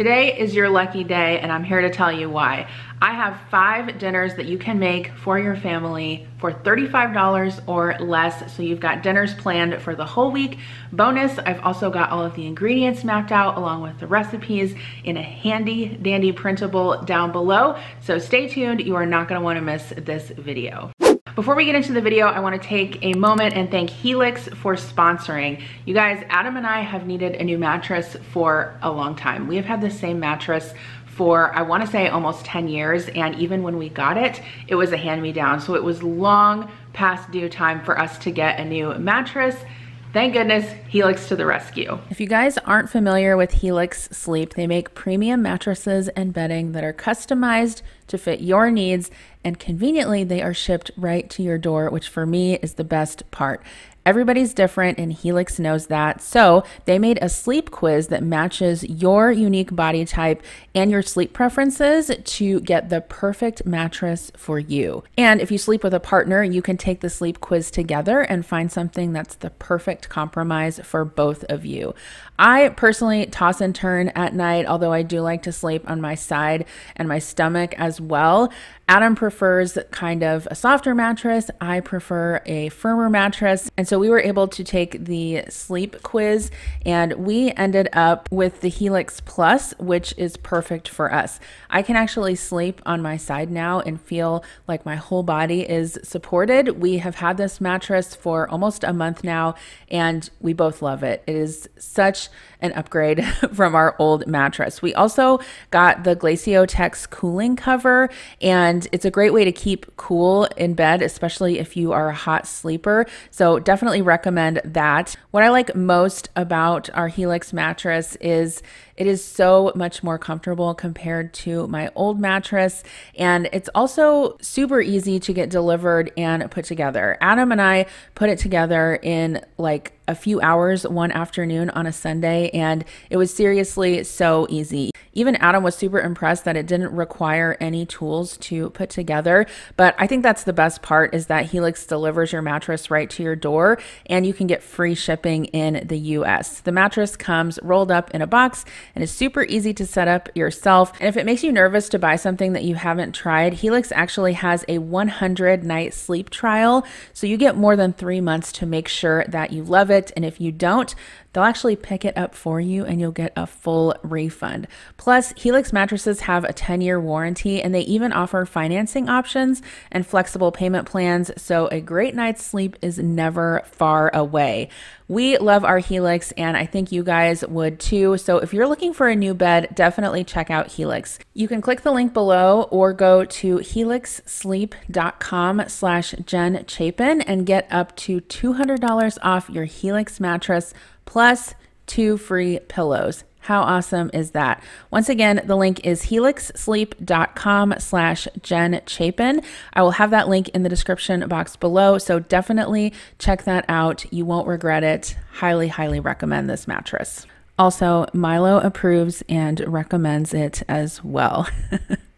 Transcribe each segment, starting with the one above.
Today is your lucky day and I'm here to tell you why. I have five dinners that you can make for your family for $35 or less. So you've got dinners planned for the whole week. Bonus, I've also got all of the ingredients mapped out along with the recipes in a handy dandy printable down below. So stay tuned, you are not gonna wanna miss this video. Before we get into the video, I wanna take a moment and thank Helix for sponsoring. You guys, Adam and I have needed a new mattress for a long time. We have had the same mattress for I wanna say almost 10 years and even when we got it, it was a hand-me-down. So it was long past due time for us to get a new mattress Thank goodness, Helix to the rescue. If you guys aren't familiar with Helix Sleep, they make premium mattresses and bedding that are customized to fit your needs, and conveniently, they are shipped right to your door, which for me is the best part. Everybody's different, and Helix knows that. So they made a sleep quiz that matches your unique body type and your sleep preferences to get the perfect mattress for you. And if you sleep with a partner, you can take the sleep quiz together and find something that's the perfect compromise for both of you. I personally toss and turn at night, although I do like to sleep on my side and my stomach as well. Adam prefers kind of a softer mattress. I prefer a firmer mattress. And so we were able to take the sleep quiz and we ended up with the Helix Plus, which is perfect for us. I can actually sleep on my side now and feel like my whole body is supported. We have had this mattress for almost a month now and we both love it. It is such an upgrade from our old mattress. We also got the Glaciotex cooling cover and it's a great way to keep cool in bed, especially if you are a hot sleeper. So definitely recommend that. What I like most about our Helix mattress is it is so much more comfortable compared to my old mattress. And it's also super easy to get delivered and put together. Adam and I put it together in like a few hours one afternoon on a Sunday, and it was seriously so easy. Even Adam was super impressed that it didn't require any tools to put together. But I think that's the best part is that Helix delivers your mattress right to your door and you can get free shipping in the US. The mattress comes rolled up in a box and is super easy to set up yourself. And if it makes you nervous to buy something that you haven't tried, Helix actually has a 100 night sleep trial. So you get more than three months to make sure that you love it. And if you don't, They'll actually pick it up for you and you'll get a full refund. Plus, Helix mattresses have a 10 year warranty and they even offer financing options and flexible payment plans, so a great night's sleep is never far away. We love our Helix and I think you guys would too. So if you're looking for a new bed, definitely check out Helix. You can click the link below or go to helixsleep.com slash Jen Chapin and get up to $200 off your Helix mattress plus two free pillows. How awesome is that? Once again, the link is helixsleep.com slash Jen Chapin. I will have that link in the description box below, so definitely check that out. You won't regret it. Highly, highly recommend this mattress. Also, Milo approves and recommends it as well.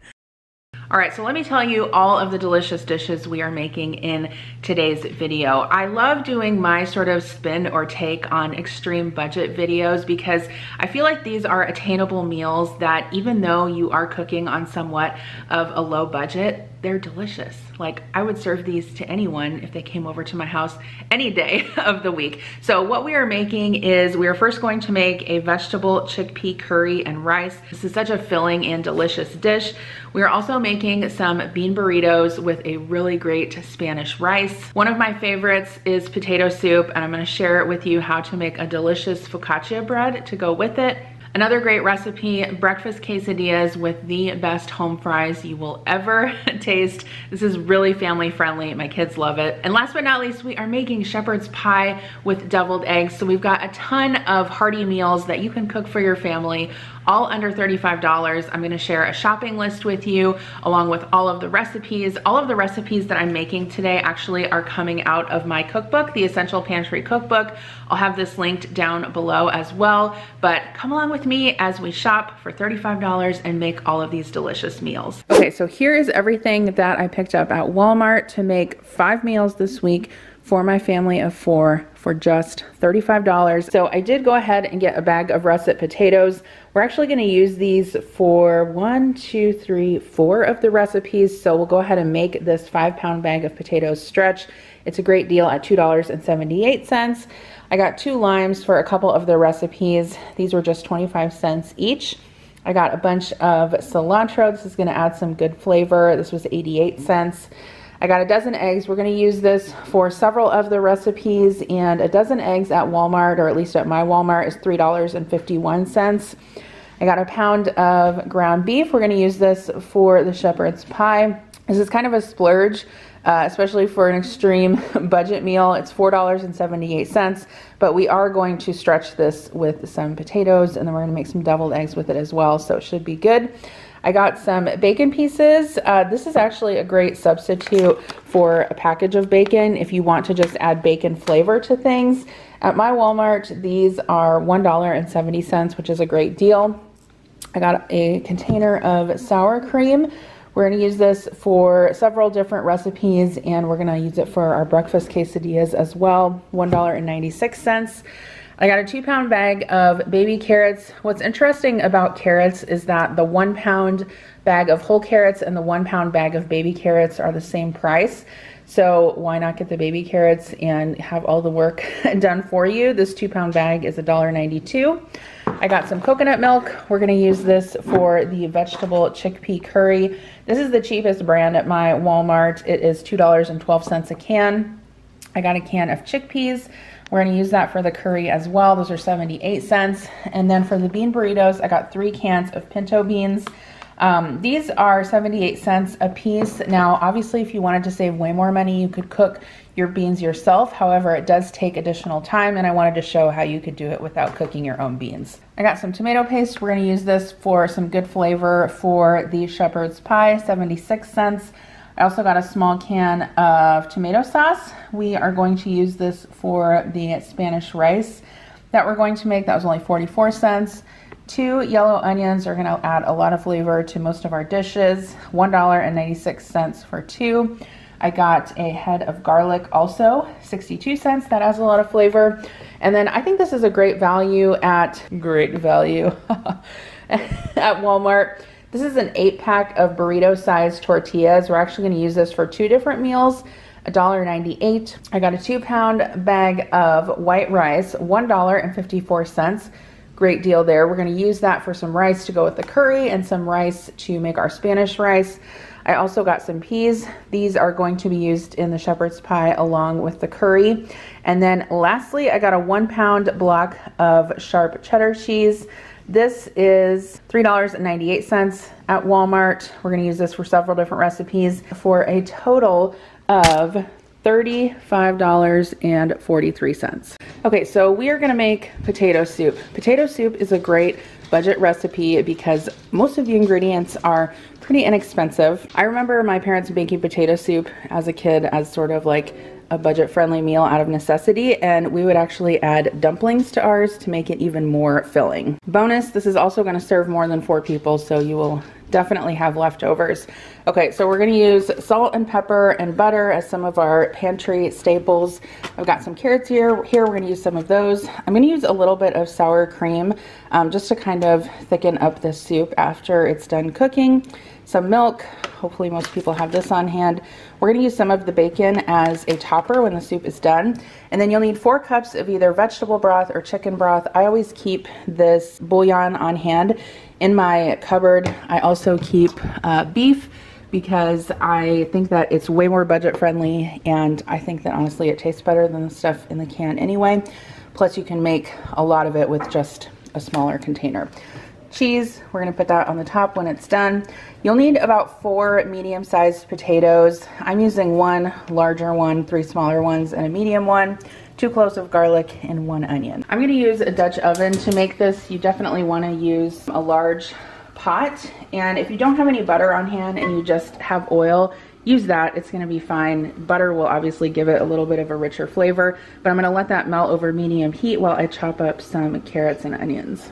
All right, so let me tell you all of the delicious dishes we are making in today's video. I love doing my sort of spin or take on extreme budget videos because I feel like these are attainable meals that even though you are cooking on somewhat of a low budget, they're delicious. Like I would serve these to anyone if they came over to my house any day of the week. So what we are making is we are first going to make a vegetable chickpea curry and rice. This is such a filling and delicious dish. We are also making some bean burritos with a really great Spanish rice. One of my favorites is potato soup and I'm gonna share with you how to make a delicious focaccia bread to go with it. Another great recipe, breakfast quesadillas with the best home fries you will ever taste. This is really family friendly. My kids love it. And last but not least, we are making shepherd's pie with deviled eggs. So we've got a ton of hearty meals that you can cook for your family all under $35. I'm gonna share a shopping list with you along with all of the recipes. All of the recipes that I'm making today actually are coming out of my cookbook, the Essential Pantry Cookbook. I'll have this linked down below as well, but come along with me as we shop for $35 and make all of these delicious meals. Okay, so here is everything that I picked up at Walmart to make five meals this week for my family of four for just $35. So I did go ahead and get a bag of russet potatoes. We're actually gonna use these for one, two, three, four of the recipes. So we'll go ahead and make this five pound bag of potatoes stretch. It's a great deal at $2.78. I got two limes for a couple of the recipes. These were just 25 cents each. I got a bunch of cilantro. This is gonna add some good flavor. This was 88 cents. I got a dozen eggs. We're going to use this for several of the recipes and a dozen eggs at Walmart or at least at my Walmart is $3.51. I got a pound of ground beef. We're going to use this for the shepherd's pie. This is kind of a splurge, uh, especially for an extreme budget meal. It's $4.78, but we are going to stretch this with some potatoes and then we're going to make some deviled eggs with it as well, so it should be good. I got some bacon pieces. Uh, this is actually a great substitute for a package of bacon if you want to just add bacon flavor to things. At my Walmart, these are $1.70, which is a great deal. I got a container of sour cream. We're going to use this for several different recipes and we're going to use it for our breakfast quesadillas as well. $1.96. I got a two pound bag of baby carrots. What's interesting about carrots is that the one pound bag of whole carrots and the one pound bag of baby carrots are the same price. So why not get the baby carrots and have all the work done for you? This two pound bag is $1.92. I got some coconut milk. We're gonna use this for the vegetable chickpea curry. This is the cheapest brand at my Walmart. It is $2.12 a can. I got a can of chickpeas. We're gonna use that for the curry as well. Those are 78 cents. And then for the bean burritos, I got three cans of pinto beans. Um, these are 78 cents a piece. Now, obviously, if you wanted to save way more money, you could cook your beans yourself. However, it does take additional time, and I wanted to show how you could do it without cooking your own beans. I got some tomato paste. We're gonna use this for some good flavor for the shepherd's pie, 76 cents. I also got a small can of tomato sauce. We are going to use this for the Spanish rice that we're going to make. That was only 44 cents. Two yellow onions are gonna add a lot of flavor to most of our dishes. $1.96 for two. I got a head of garlic also, 62 cents. That adds a lot of flavor. And then I think this is a great value at, great value, at Walmart. This is an eight pack of burrito sized tortillas. We're actually gonna use this for two different meals. $1.98. I got a two pound bag of white rice, $1.54. Great deal there. We're gonna use that for some rice to go with the curry and some rice to make our Spanish rice. I also got some peas. These are going to be used in the shepherd's pie along with the curry. And then lastly, I got a one pound block of sharp cheddar cheese. This is $3.98 at Walmart. We're gonna use this for several different recipes for a total of $35.43. Okay, so we are gonna make potato soup. Potato soup is a great budget recipe because most of the ingredients are pretty inexpensive. I remember my parents making potato soup as a kid as sort of like a budget friendly meal out of necessity and we would actually add dumplings to ours to make it even more filling. Bonus, this is also gonna serve more than four people so you will definitely have leftovers. Okay, so we're gonna use salt and pepper and butter as some of our pantry staples. I've got some carrots here. Here we're gonna use some of those. I'm gonna use a little bit of sour cream um, just to kind of thicken up the soup after it's done cooking some milk. Hopefully most people have this on hand. We're gonna use some of the bacon as a topper when the soup is done. And then you'll need four cups of either vegetable broth or chicken broth. I always keep this bouillon on hand. In my cupboard, I also keep uh, beef because I think that it's way more budget friendly and I think that honestly it tastes better than the stuff in the can anyway. Plus you can make a lot of it with just a smaller container cheese. We're gonna put that on the top when it's done. You'll need about four medium-sized potatoes. I'm using one larger one, three smaller ones, and a medium one, two cloves of garlic, and one onion. I'm gonna use a Dutch oven to make this. You definitely wanna use a large pot. And if you don't have any butter on hand and you just have oil, use that, it's gonna be fine. Butter will obviously give it a little bit of a richer flavor, but I'm gonna let that melt over medium heat while I chop up some carrots and onions.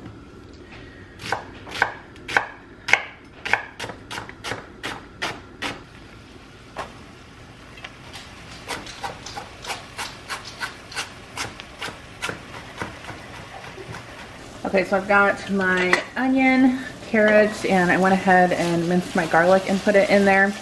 Okay, so I've got my onion, carrots, and I went ahead and minced my garlic and put it in there.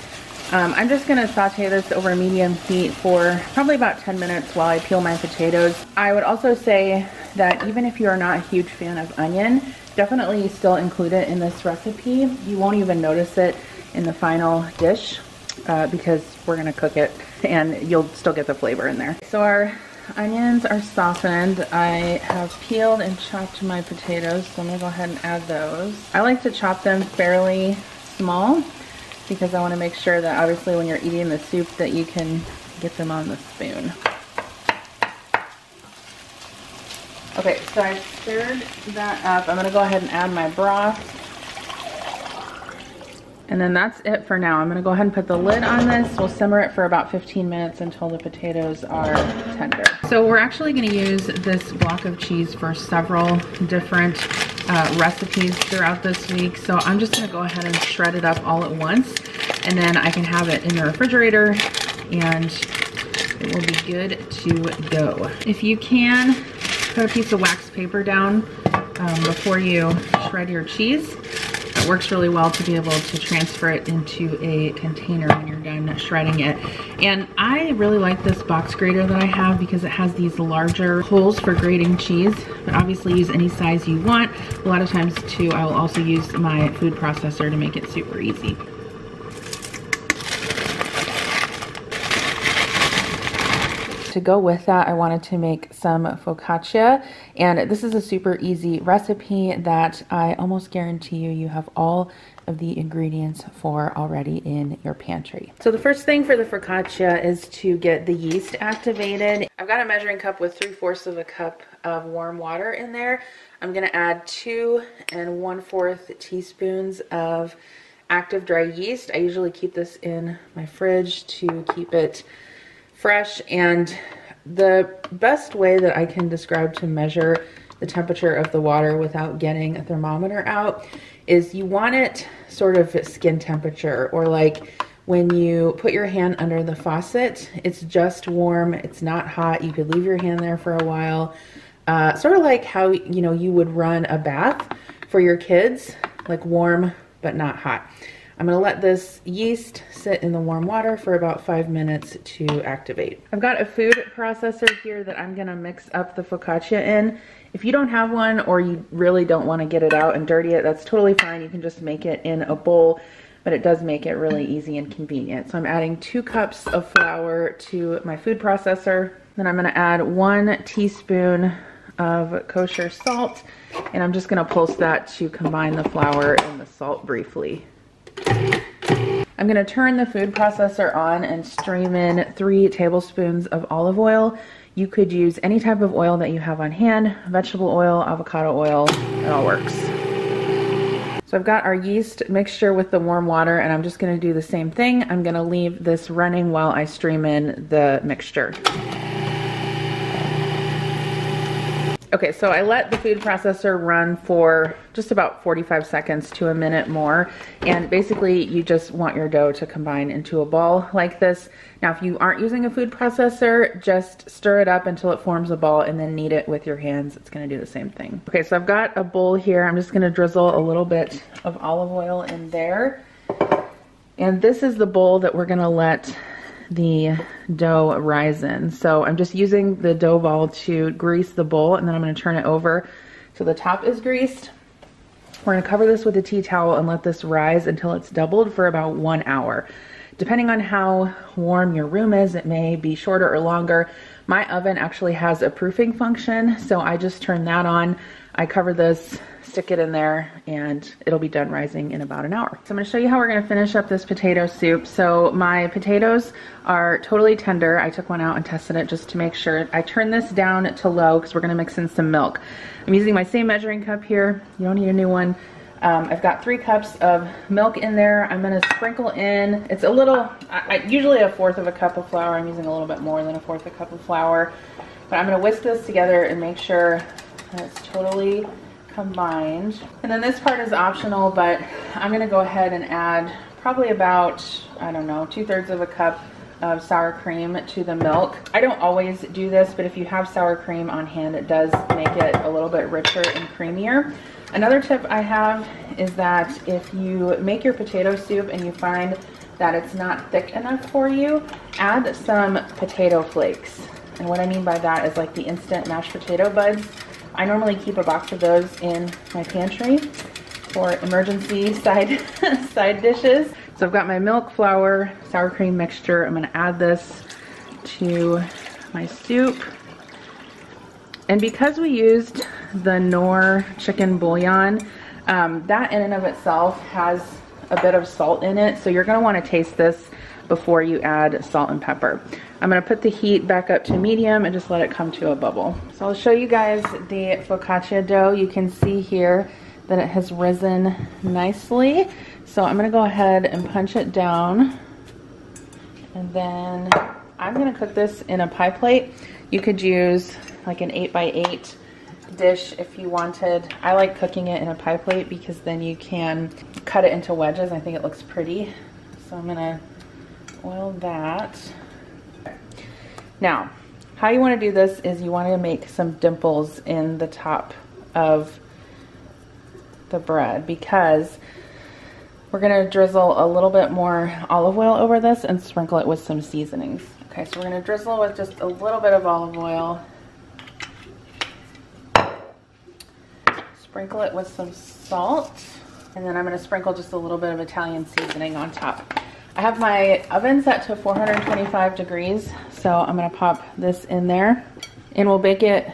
Um, I'm just gonna saute this over medium heat for probably about 10 minutes while I peel my potatoes. I would also say that even if you are not a huge fan of onion, definitely still include it in this recipe. You won't even notice it in the final dish uh, because we're gonna cook it and you'll still get the flavor in there. So our onions are softened. I have peeled and chopped my potatoes, so I'm gonna go ahead and add those. I like to chop them fairly small because I want to make sure that obviously when you're eating the soup that you can get them on the spoon. Okay, so I stirred that up. I'm to go ahead and add my broth. And then that's it for now. I'm gonna go ahead and put the lid on this. We'll simmer it for about 15 minutes until the potatoes are tender. So we're actually gonna use this block of cheese for several different uh, recipes throughout this week. So I'm just gonna go ahead and shred it up all at once and then I can have it in the refrigerator and it will be good to go. If you can, put a piece of wax paper down um, before you shred your cheese it works really well to be able to transfer it into a container when you're done shredding it. And I really like this box grater that I have because it has these larger holes for grating cheese, but obviously use any size you want. A lot of times too, I will also use my food processor to make it super easy. To go with that, I wanted to make some focaccia, and this is a super easy recipe that I almost guarantee you you have all of the ingredients for already in your pantry. So the first thing for the focaccia is to get the yeast activated. I've got a measuring cup with 3 fourths of a cup of warm water in there. I'm gonna add two and one fourth teaspoons of active dry yeast. I usually keep this in my fridge to keep it fresh and the best way that I can describe to measure the temperature of the water without getting a thermometer out is you want it sort of skin temperature or like when you put your hand under the faucet, it's just warm, it's not hot, you could leave your hand there for a while. Uh, sort of like how you know you would run a bath for your kids, like warm but not hot. I'm gonna let this yeast sit in the warm water for about five minutes to activate. I've got a food processor here that I'm gonna mix up the focaccia in. If you don't have one or you really don't wanna get it out and dirty it, that's totally fine. You can just make it in a bowl, but it does make it really easy and convenient. So I'm adding two cups of flour to my food processor. Then I'm gonna add one teaspoon of kosher salt, and I'm just gonna pulse that to combine the flour and the salt briefly. I'm gonna turn the food processor on and stream in three tablespoons of olive oil. You could use any type of oil that you have on hand, vegetable oil, avocado oil, it all works. So I've got our yeast mixture with the warm water and I'm just gonna do the same thing. I'm gonna leave this running while I stream in the mixture. Okay, so I let the food processor run for just about 45 seconds to a minute more. And basically you just want your dough to combine into a ball like this. Now, if you aren't using a food processor, just stir it up until it forms a ball and then knead it with your hands. It's gonna do the same thing. Okay, so I've got a bowl here. I'm just gonna drizzle a little bit of olive oil in there. And this is the bowl that we're gonna let the dough rise in. So I'm just using the dough ball to grease the bowl and then I'm gonna turn it over so the top is greased. We're gonna cover this with a tea towel and let this rise until it's doubled for about one hour. Depending on how warm your room is, it may be shorter or longer. My oven actually has a proofing function, so I just turn that on. I cover this stick it in there and it'll be done rising in about an hour. So I'm gonna show you how we're gonna finish up this potato soup. So my potatoes are totally tender. I took one out and tested it just to make sure. I turned this down to low because we're gonna mix in some milk. I'm using my same measuring cup here. You don't need a new one. Um, I've got three cups of milk in there. I'm gonna sprinkle in, it's a little, I, I, usually a fourth of a cup of flour. I'm using a little bit more than a fourth of a cup of flour. But I'm gonna whisk this together and make sure that it's totally combined. And then this part is optional, but I'm gonna go ahead and add probably about, I don't know, two thirds of a cup of sour cream to the milk. I don't always do this, but if you have sour cream on hand, it does make it a little bit richer and creamier. Another tip I have is that if you make your potato soup and you find that it's not thick enough for you, add some potato flakes. And what I mean by that is like the instant mashed potato buds. I normally keep a box of those in my pantry for emergency side, side dishes. So I've got my milk, flour, sour cream mixture. I'm gonna add this to my soup. And because we used the Knorr chicken bouillon, um, that in and of itself has a bit of salt in it. So you're gonna wanna taste this before you add salt and pepper. I'm gonna put the heat back up to medium and just let it come to a bubble. So I'll show you guys the focaccia dough. You can see here that it has risen nicely. So I'm gonna go ahead and punch it down. And then I'm gonna cook this in a pie plate. You could use like an eight by eight dish if you wanted. I like cooking it in a pie plate because then you can cut it into wedges. I think it looks pretty. So I'm gonna oil that. Now, how you wanna do this is you wanna make some dimples in the top of the bread because we're gonna drizzle a little bit more olive oil over this and sprinkle it with some seasonings. Okay, so we're gonna drizzle with just a little bit of olive oil. Sprinkle it with some salt. And then I'm gonna sprinkle just a little bit of Italian seasoning on top. I have my oven set to 425 degrees, so I'm gonna pop this in there and we'll bake it,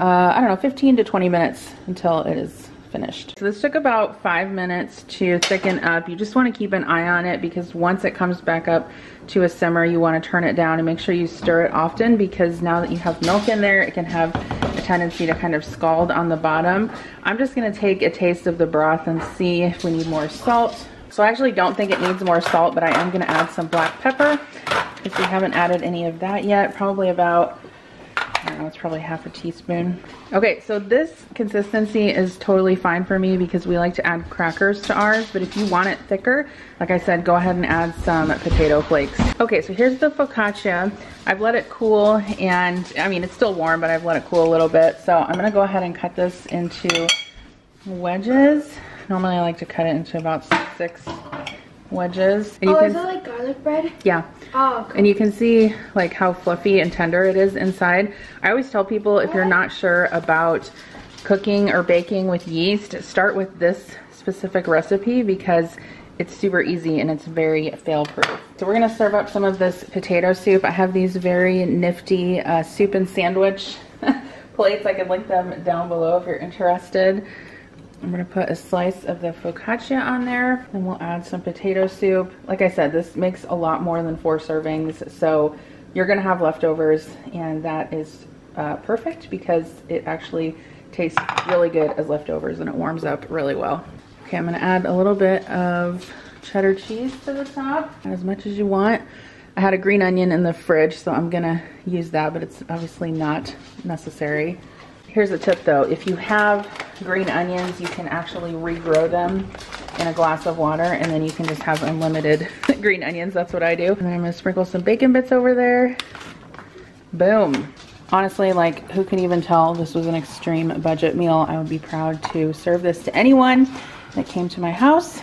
uh, I don't know, 15 to 20 minutes until it is finished. So this took about five minutes to thicken up. You just wanna keep an eye on it because once it comes back up to a simmer, you wanna turn it down and make sure you stir it often because now that you have milk in there, it can have a tendency to kind of scald on the bottom. I'm just gonna take a taste of the broth and see if we need more salt. So I actually don't think it needs more salt, but I am gonna add some black pepper if we haven't added any of that yet. Probably about I don't know, it's probably half a teaspoon. Okay, so this consistency is totally fine for me because we like to add crackers to ours, but if you want it thicker, like I said, go ahead and add some potato flakes. Okay, so here's the focaccia. I've let it cool and, I mean, it's still warm, but I've let it cool a little bit. So I'm gonna go ahead and cut this into wedges. Normally I like to cut it into about six wedges. And oh, can, is it like garlic bread? Yeah. Oh, And you can see like how fluffy and tender it is inside. I always tell people if you're not sure about cooking or baking with yeast, start with this specific recipe because it's super easy and it's very fail proof. So we're gonna serve up some of this potato soup. I have these very nifty uh, soup and sandwich plates. I can link them down below if you're interested. I'm gonna put a slice of the focaccia on there and we'll add some potato soup. Like I said, this makes a lot more than four servings, so you're gonna have leftovers and that is uh, perfect because it actually tastes really good as leftovers and it warms up really well. Okay, I'm gonna add a little bit of cheddar cheese to the top, as much as you want. I had a green onion in the fridge, so I'm gonna use that, but it's obviously not necessary. Here's a tip though, if you have green onions, you can actually regrow them in a glass of water and then you can just have unlimited green onions. That's what I do. And then I'm gonna sprinkle some bacon bits over there. Boom. Honestly, like who can even tell this was an extreme budget meal? I would be proud to serve this to anyone that came to my house.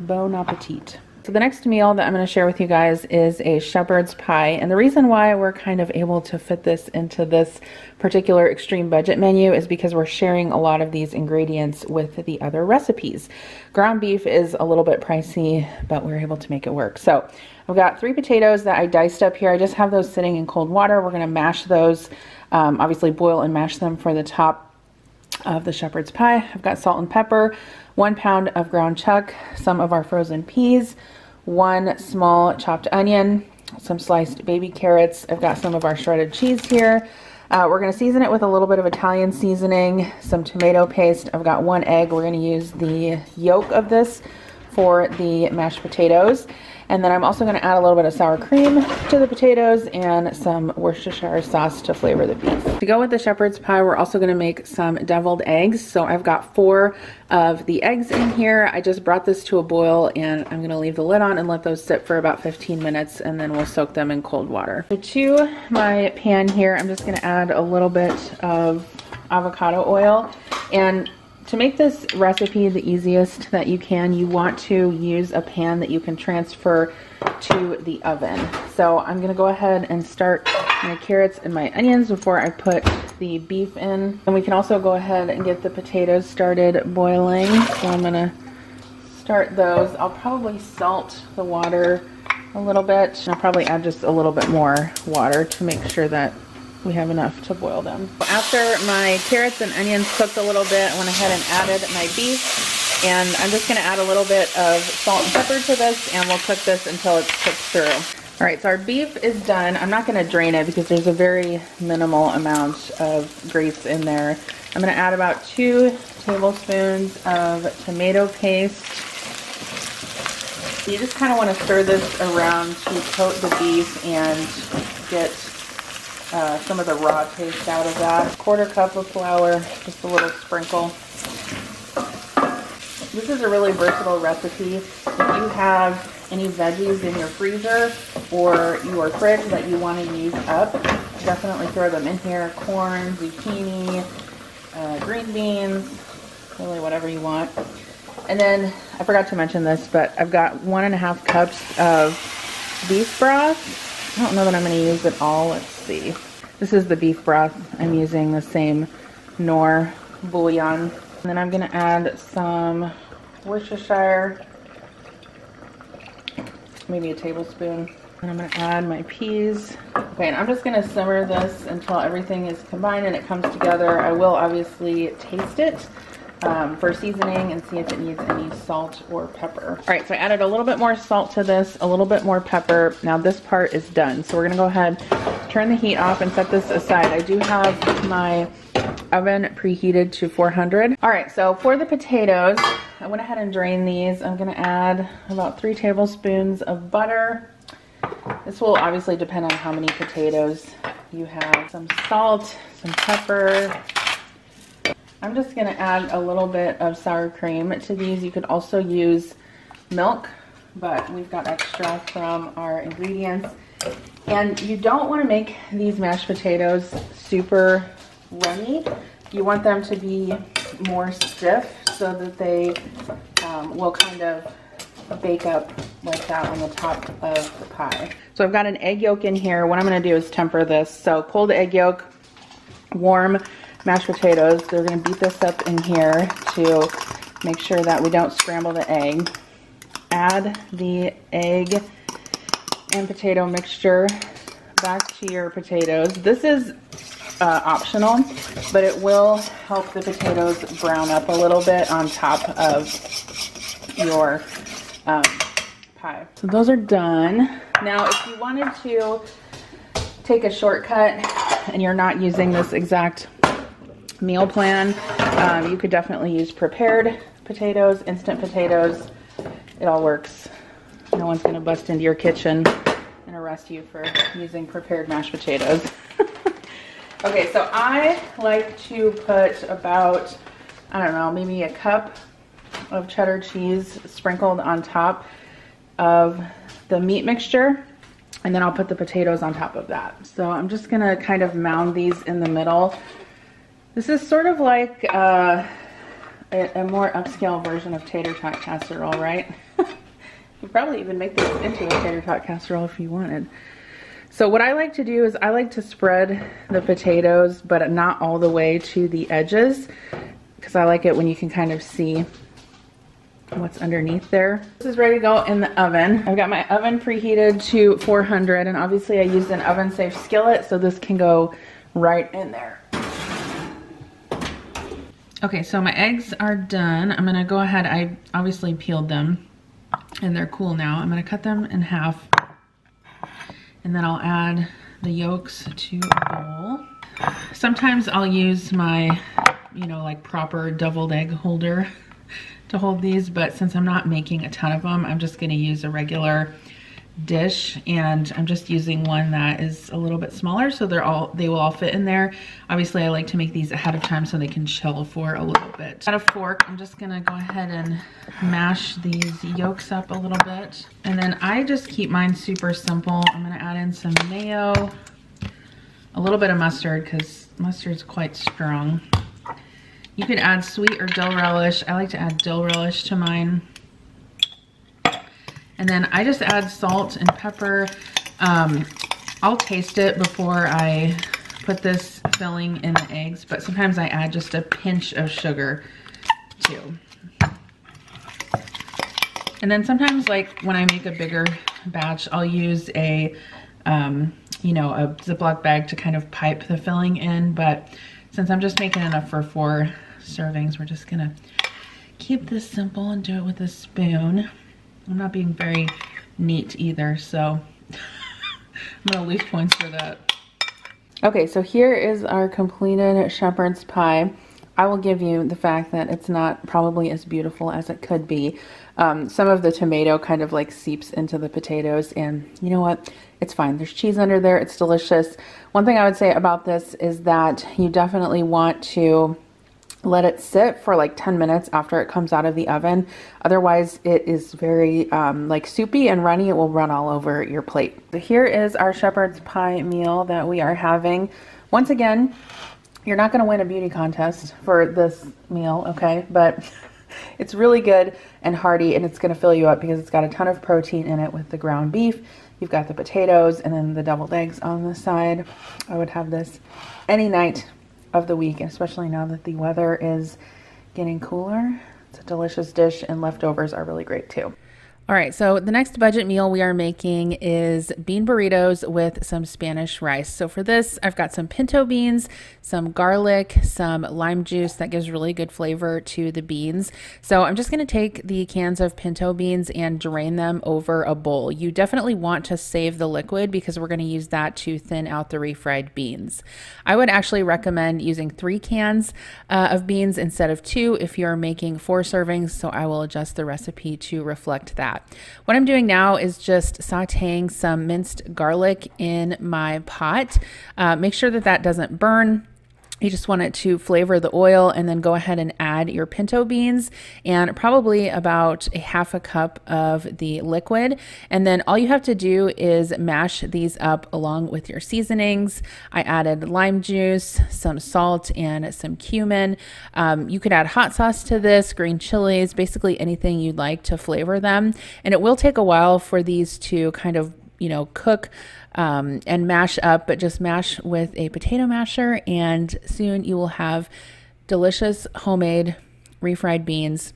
Bon appetit. So the next meal that I'm going to share with you guys is a shepherd's pie. And the reason why we're kind of able to fit this into this particular extreme budget menu is because we're sharing a lot of these ingredients with the other recipes. Ground beef is a little bit pricey, but we're able to make it work. So I've got three potatoes that I diced up here. I just have those sitting in cold water. We're going to mash those, um, obviously boil and mash them for the top of the shepherd's pie. I've got salt and pepper, one pound of ground chuck, some of our frozen peas, one small chopped onion, some sliced baby carrots. I've got some of our shredded cheese here. Uh, we're going to season it with a little bit of Italian seasoning, some tomato paste. I've got one egg. We're going to use the yolk of this for the mashed potatoes. And then I'm also gonna add a little bit of sour cream to the potatoes and some Worcestershire sauce to flavor the beef. To go with the shepherd's pie, we're also gonna make some deviled eggs. So I've got four of the eggs in here. I just brought this to a boil and I'm gonna leave the lid on and let those sit for about 15 minutes and then we'll soak them in cold water. So to my pan here, I'm just gonna add a little bit of avocado oil and to make this recipe the easiest that you can, you want to use a pan that you can transfer to the oven. So I'm gonna go ahead and start my carrots and my onions before I put the beef in. And we can also go ahead and get the potatoes started boiling. So I'm gonna start those. I'll probably salt the water a little bit. I'll probably add just a little bit more water to make sure that we have enough to boil them. After my carrots and onions cooked a little bit, I went ahead and added my beef. And I'm just gonna add a little bit of salt and pepper to this and we'll cook this until it's cooked through. All right, so our beef is done. I'm not gonna drain it because there's a very minimal amount of grease in there. I'm gonna add about two tablespoons of tomato paste. You just kind of want to stir this around to coat the beef and get uh, some of the raw taste out of that. Quarter cup of flour, just a little sprinkle. This is a really versatile recipe. If you have any veggies in your freezer or your fridge that you want to use up, definitely throw them in here. Corn, zucchini, uh, green beans, really whatever you want. And then, I forgot to mention this, but I've got one and a half cups of beef broth. I don't know that I'm going to use it all. Let's see. This is the beef broth. I'm using the same Knorr bouillon. And then I'm going to add some Worcestershire maybe a tablespoon. And I'm gonna add my peas. Okay, and I'm just gonna simmer this until everything is combined and it comes together. I will obviously taste it um, for seasoning and see if it needs any salt or pepper. All right, so I added a little bit more salt to this, a little bit more pepper. Now this part is done. So we're gonna go ahead, turn the heat off and set this aside. I do have my oven preheated to 400. All right, so for the potatoes, I went ahead and drained these. I'm gonna add about three tablespoons of butter. This will obviously depend on how many potatoes you have. Some salt, some pepper. I'm just gonna add a little bit of sour cream to these. You could also use milk, but we've got extra from our ingredients. And you don't wanna make these mashed potatoes super runny. You want them to be more stiff so that they um, will kind of bake up like that on the top of the pie. So I've got an egg yolk in here. What I'm gonna do is temper this. So cold egg yolk, warm mashed potatoes. They're gonna beat this up in here to make sure that we don't scramble the egg. Add the egg and potato mixture back to your potatoes. This is uh, optional, but it will help the potatoes brown up a little bit on top of your um, pie. So those are done. Now, if you wanted to take a shortcut and you're not using this exact meal plan, um, you could definitely use prepared potatoes, instant potatoes. It all works. No one's gonna bust into your kitchen and arrest you for using prepared mashed potatoes. Okay, so I like to put about, I don't know, maybe a cup of cheddar cheese sprinkled on top of the meat mixture. And then I'll put the potatoes on top of that. So I'm just gonna kind of mound these in the middle. This is sort of like uh, a, a more upscale version of tater tot casserole, right? you probably even make this into a tater tot casserole if you wanted. So what I like to do is I like to spread the potatoes, but not all the way to the edges, because I like it when you can kind of see what's underneath there. This is ready to go in the oven. I've got my oven preheated to 400, and obviously I used an oven safe skillet, so this can go right in there. Okay, so my eggs are done. I'm gonna go ahead, I obviously peeled them, and they're cool now. I'm gonna cut them in half and then I'll add the yolks to a bowl. Sometimes I'll use my, you know, like proper deviled egg holder to hold these, but since I'm not making a ton of them, I'm just gonna use a regular dish and I'm just using one that is a little bit smaller so they're all they will all fit in there. Obviously I like to make these ahead of time so they can chill for a little bit. Got a fork I'm just gonna go ahead and mash these yolks up a little bit. And then I just keep mine super simple. I'm gonna add in some mayo a little bit of mustard because mustard's quite strong. You could add sweet or dill relish. I like to add dill relish to mine and then I just add salt and pepper. Um, I'll taste it before I put this filling in the eggs, but sometimes I add just a pinch of sugar too. And then sometimes like when I make a bigger batch, I'll use a, um, you know, a Ziploc bag to kind of pipe the filling in. But since I'm just making enough for four servings, we're just gonna keep this simple and do it with a spoon. I'm not being very neat either, so I'm gonna lose points for that. Okay, so here is our completed shepherd's pie. I will give you the fact that it's not probably as beautiful as it could be. Um, some of the tomato kind of like seeps into the potatoes and you know what? It's fine. There's cheese under there. It's delicious. One thing I would say about this is that you definitely want to let it sit for like 10 minutes after it comes out of the oven. Otherwise, it is very um, like soupy and runny. It will run all over your plate. So here is our shepherd's pie meal that we are having. Once again, you're not going to win a beauty contest for this meal, okay? But it's really good and hearty and it's going to fill you up because it's got a ton of protein in it with the ground beef. You've got the potatoes and then the deviled eggs on the side. I would have this any night of the week, especially now that the weather is getting cooler. It's a delicious dish and leftovers are really great too. All right, so the next budget meal we are making is bean burritos with some Spanish rice. So for this, I've got some pinto beans, some garlic, some lime juice that gives really good flavor to the beans. So I'm just going to take the cans of pinto beans and drain them over a bowl. You definitely want to save the liquid because we're going to use that to thin out the refried beans. I would actually recommend using three cans uh, of beans instead of two if you're making four servings. So I will adjust the recipe to reflect that What I'm doing now is just sauteing some minced garlic in my pot. Uh, make sure that that doesn't burn. You just want it to flavor the oil and then go ahead and add your pinto beans and probably about a half a cup of the liquid. And then all you have to do is mash these up along with your seasonings. I added lime juice, some salt, and some cumin. Um, you could add hot sauce to this, green chilies, basically anything you'd like to flavor them. And it will take a while for these to kind of you know, cook um, and mash up, but just mash with a potato masher, and soon you will have delicious homemade refried beans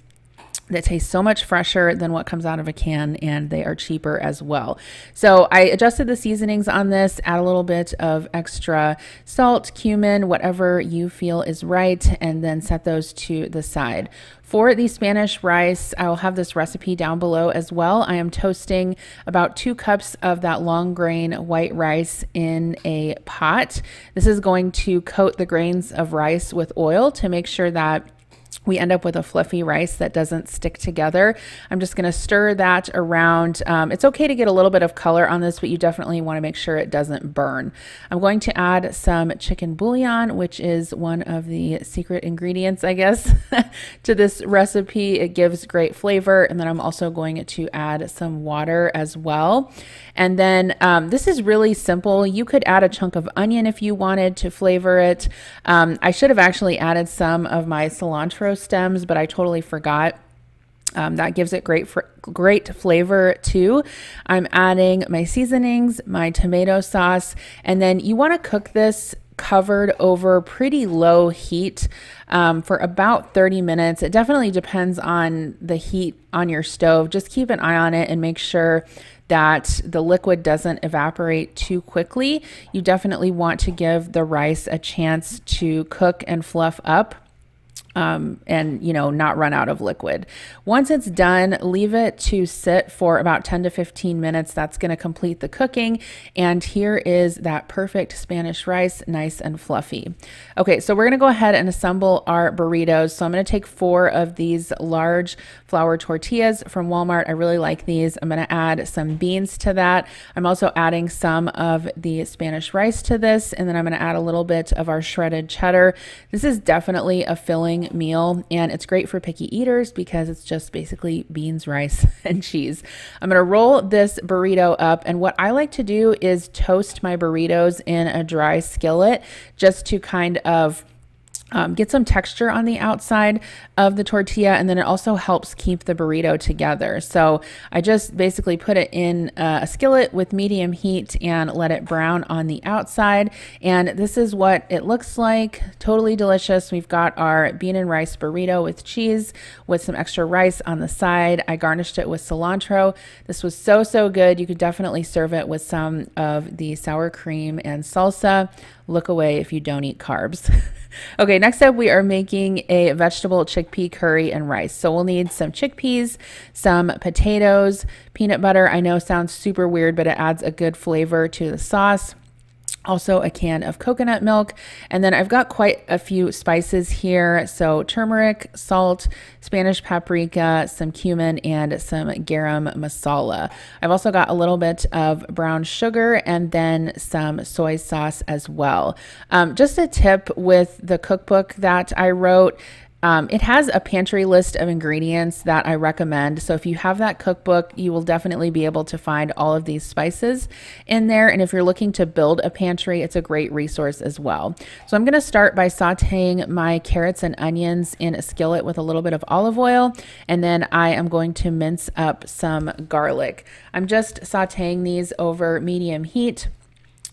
that taste so much fresher than what comes out of a can and they are cheaper as well. So I adjusted the seasonings on this, add a little bit of extra salt, cumin, whatever you feel is right, and then set those to the side. For the Spanish rice, I will have this recipe down below as well. I am toasting about two cups of that long grain white rice in a pot. This is going to coat the grains of rice with oil to make sure that we end up with a fluffy rice that doesn't stick together. I'm just going to stir that around. Um, it's okay to get a little bit of color on this, but you definitely want to make sure it doesn't burn. I'm going to add some chicken bouillon, which is one of the secret ingredients, I guess, to this recipe. It gives great flavor. And then I'm also going to add some water as well. And then um, this is really simple. You could add a chunk of onion if you wanted to flavor it. Um, I should have actually added some of my cilantro stems, but I totally forgot. Um, that gives it great for, great flavor too. I'm adding my seasonings, my tomato sauce, and then you want to cook this covered over pretty low heat um, for about 30 minutes. It definitely depends on the heat on your stove. Just keep an eye on it and make sure that the liquid doesn't evaporate too quickly. You definitely want to give the rice a chance to cook and fluff up um, and you know not run out of liquid. Once it's done leave it to sit for about 10 to 15 minutes. That's going to complete the cooking. And here is that perfect spanish rice nice and fluffy. Okay so we're going to go ahead and assemble our burritos. So i'm going to take four of these large flour tortillas from walmart. I really like these. I'm going to add some beans to that. I'm also adding some of the spanish rice to this and then i'm going to add a little bit of our shredded cheddar. This is definitely a filling meal and it's great for picky eaters because it's just basically beans, rice, and cheese. I'm going to roll this burrito up and what I like to do is toast my burritos in a dry skillet just to kind of um, get some texture on the outside of the tortilla and then it also helps keep the burrito together. So I just basically put it in a skillet with medium heat and let it brown on the outside. And this is what it looks like. Totally delicious. We've got our bean and rice burrito with cheese with some extra rice on the side. I garnished it with cilantro. This was so, so good. You could definitely serve it with some of the sour cream and salsa. Look away if you don't eat carbs. okay, next up we are making a vegetable chickpea curry and rice. So we'll need some chickpeas, some potatoes, peanut butter. I know sounds super weird, but it adds a good flavor to the sauce also a can of coconut milk. And then I've got quite a few spices here. So turmeric, salt, Spanish paprika, some cumin, and some garam masala. I've also got a little bit of brown sugar and then some soy sauce as well. Um, just a tip with the cookbook that I wrote, um, it has a pantry list of ingredients that I recommend. So if you have that cookbook, you will definitely be able to find all of these spices in there. And if you're looking to build a pantry, it's a great resource as well. So I'm going to start by sauteing my carrots and onions in a skillet with a little bit of olive oil. And then I am going to mince up some garlic. I'm just sauteing these over medium heat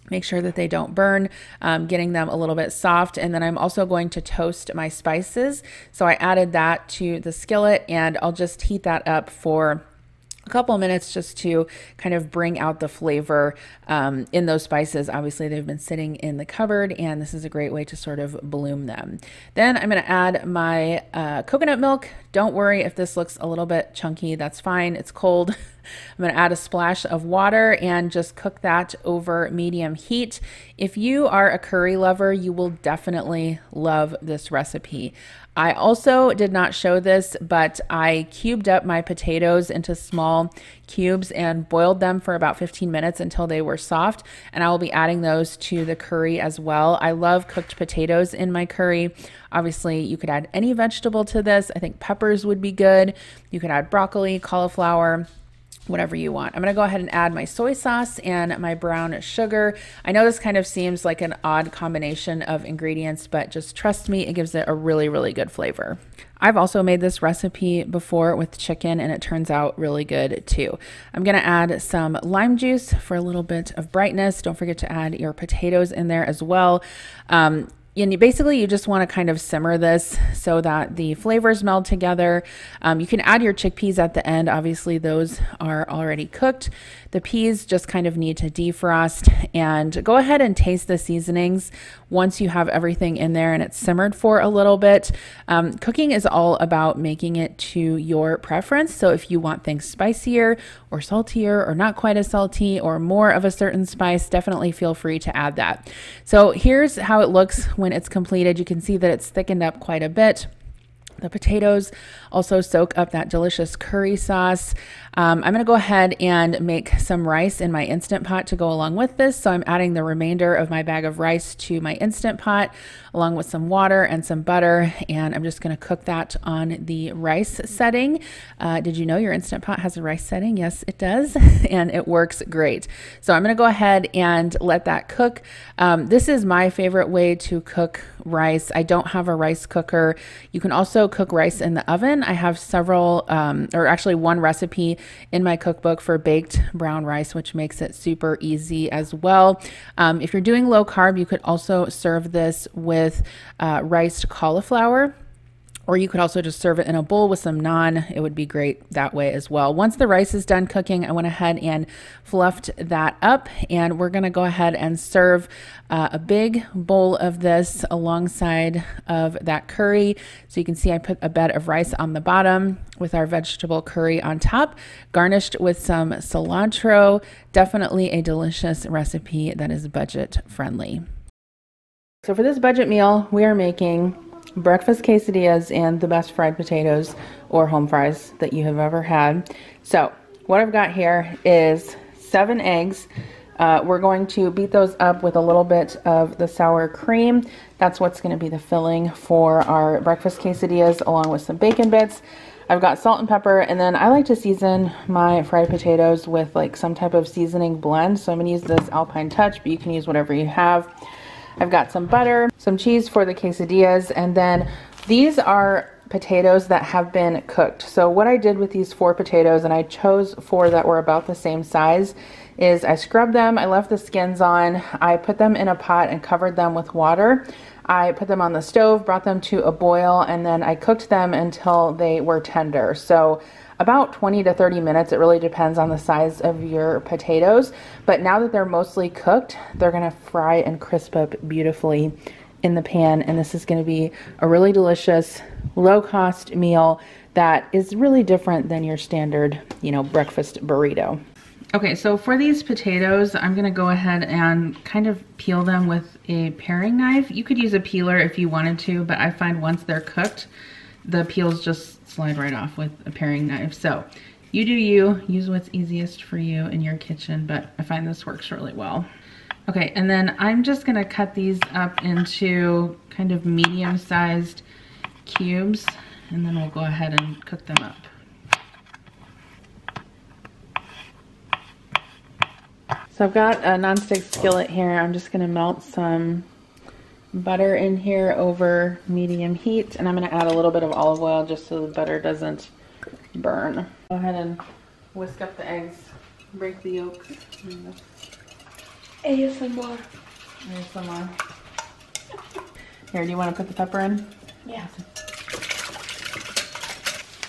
make sure that they don't burn, um, getting them a little bit soft. And then I'm also going to toast my spices. So I added that to the skillet and I'll just heat that up for a couple of minutes just to kind of bring out the flavor um, in those spices. Obviously, they've been sitting in the cupboard, and this is a great way to sort of bloom them. Then I'm going to add my uh, coconut milk. Don't worry if this looks a little bit chunky, that's fine. It's cold. I'm going to add a splash of water and just cook that over medium heat. If you are a curry lover, you will definitely love this recipe. I also did not show this, but I cubed up my potatoes into small cubes and boiled them for about 15 minutes until they were soft. And I will be adding those to the curry as well. I love cooked potatoes in my curry. Obviously, you could add any vegetable to this. I think peppers would be good. You could add broccoli, cauliflower, whatever you want. I'm going to go ahead and add my soy sauce and my brown sugar. I know this kind of seems like an odd combination of ingredients, but just trust me, it gives it a really, really good flavor. I've also made this recipe before with chicken and it turns out really good too. I'm going to add some lime juice for a little bit of brightness. Don't forget to add your potatoes in there as well. Um, and you basically you just want to kind of simmer this so that the flavors meld together. Um, you can add your chickpeas at the end. Obviously, those are already cooked. The peas just kind of need to defrost and go ahead and taste the seasonings once you have everything in there and it's simmered for a little bit. Um, cooking is all about making it to your preference. So if you want things spicier or saltier or not quite as salty or more of a certain spice, definitely feel free to add that. So here's how it looks when it's completed. You can see that it's thickened up quite a bit. The potatoes also soak up that delicious curry sauce. Um, I'm going to go ahead and make some rice in my Instant Pot to go along with this. So I'm adding the remainder of my bag of rice to my Instant Pot along with some water and some butter. And I'm just going to cook that on the rice setting. Uh, did you know your Instant Pot has a rice setting? Yes, it does. and it works great. So I'm going to go ahead and let that cook. Um, this is my favorite way to cook rice. I don't have a rice cooker. You can also cook rice in the oven. I have several, um, or actually one recipe in my cookbook for baked brown rice, which makes it super easy as well. Um, if you're doing low carb, you could also serve this with uh, riced cauliflower or you could also just serve it in a bowl with some naan. It would be great that way as well. Once the rice is done cooking, I went ahead and fluffed that up, and we're gonna go ahead and serve uh, a big bowl of this alongside of that curry. So you can see I put a bed of rice on the bottom with our vegetable curry on top, garnished with some cilantro. Definitely a delicious recipe that is budget friendly. So for this budget meal, we are making breakfast quesadillas and the best fried potatoes or home fries that you have ever had. So what I've got here is seven eggs. Uh, we're going to beat those up with a little bit of the sour cream. That's what's going to be the filling for our breakfast quesadillas along with some bacon bits. I've got salt and pepper and then I like to season my fried potatoes with like some type of seasoning blend. So I'm going to use this Alpine Touch, but you can use whatever you have. I've got some butter, some cheese for the quesadillas, and then these are potatoes that have been cooked. So what I did with these four potatoes, and I chose four that were about the same size, is I scrubbed them, I left the skins on, I put them in a pot and covered them with water. I put them on the stove, brought them to a boil, and then I cooked them until they were tender. So about 20 to 30 minutes. It really depends on the size of your potatoes. But now that they're mostly cooked, they're gonna fry and crisp up beautifully in the pan. And this is gonna be a really delicious, low cost meal that is really different than your standard, you know, breakfast burrito. Okay, so for these potatoes, I'm gonna go ahead and kind of peel them with a paring knife. You could use a peeler if you wanted to, but I find once they're cooked, the peels just slide right off with a paring knife. So you do you, use what's easiest for you in your kitchen, but I find this works really well. Okay, and then I'm just gonna cut these up into kind of medium-sized cubes, and then we'll go ahead and cook them up. So I've got a nonstick skillet here. I'm just gonna melt some butter in here over medium heat and I'm to add a little bit of olive oil just so the butter doesn't burn. Go ahead and whisk up the eggs, break the yolks. ASMR. ASMR. Here, do you want to put the pepper in? Yeah.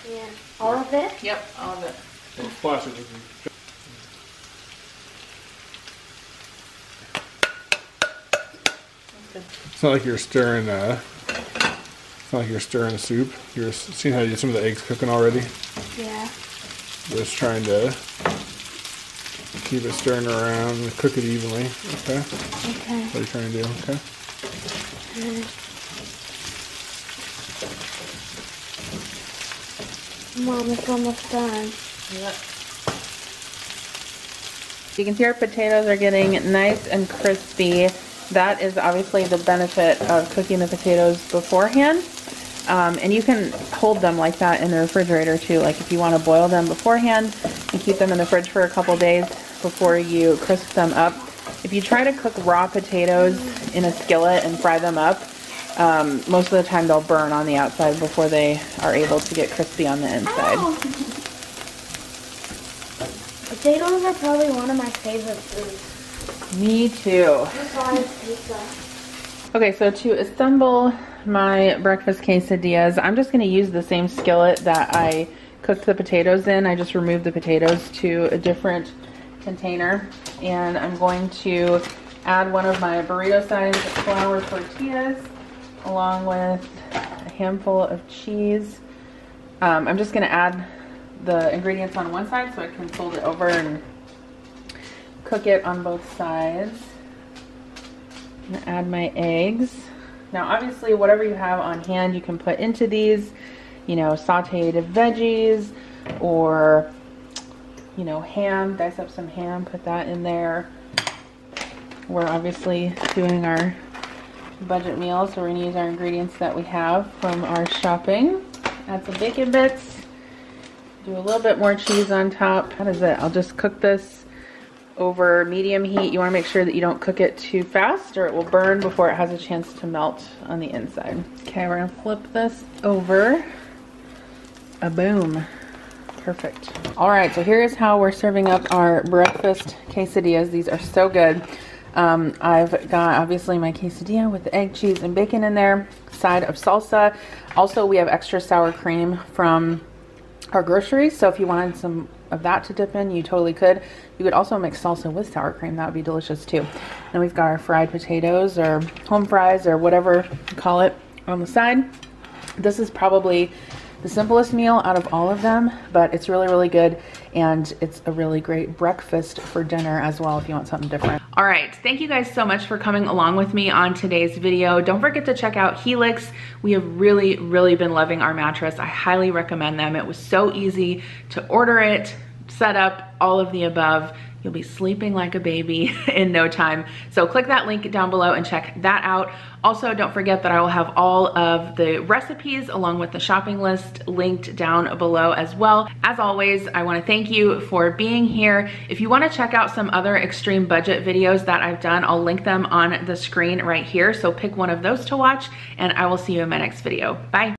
Yeah. All of it? Yep, all of it. And splash it It's not like you're stirring. Uh, it's not like you're stirring soup. You're seeing how you some of the eggs cooking already. Yeah. Just trying to keep it stirring around and cook it evenly. Okay. Okay. What are you trying to do? Okay. Mom, it's almost done. Yep. You can see our potatoes are getting nice and crispy. That is obviously the benefit of cooking the potatoes beforehand. Um, and you can hold them like that in the refrigerator too. Like if you want to boil them beforehand and keep them in the fridge for a couple days before you crisp them up. If you try to cook raw potatoes in a skillet and fry them up, um, most of the time they'll burn on the outside before they are able to get crispy on the inside. Ow. Potatoes are probably one of my favorite foods. Me too. Okay, so to assemble my breakfast quesadillas, I'm just going to use the same skillet that I cooked the potatoes in. I just removed the potatoes to a different container. And I'm going to add one of my burrito-sized flour tortillas along with a handful of cheese. Um, I'm just going to add the ingredients on one side so I can fold it over and cook it on both sides. Going to add my eggs. Now obviously whatever you have on hand you can put into these, you know, sauteed veggies or, you know, ham, dice up some ham, put that in there. We're obviously doing our budget meal, so we're gonna use our ingredients that we have from our shopping. Add some bacon bits, do a little bit more cheese on top. That is it, I'll just cook this over medium heat. You want to make sure that you don't cook it too fast or it will burn before it has a chance to melt on the inside. Okay, we're to flip this over. A boom. Perfect. All right, so here's how we're serving up our breakfast quesadillas. These are so good. Um, I've got obviously my quesadilla with the egg, cheese, and bacon in there, side of salsa. Also, we have extra sour cream from our groceries. So if you wanted some of that to dip in, you totally could. You could also mix salsa with sour cream. That would be delicious too. Then we've got our fried potatoes or home fries or whatever you call it on the side. This is probably the simplest meal out of all of them, but it's really, really good. And it's a really great breakfast for dinner as well if you want something different. All right, thank you guys so much for coming along with me on today's video. Don't forget to check out Helix. We have really, really been loving our mattress. I highly recommend them. It was so easy to order it, set up, all of the above. You'll be sleeping like a baby in no time. So click that link down below and check that out. Also, don't forget that I will have all of the recipes along with the shopping list linked down below as well. As always, I wanna thank you for being here. If you wanna check out some other extreme budget videos that I've done, I'll link them on the screen right here. So pick one of those to watch and I will see you in my next video. Bye.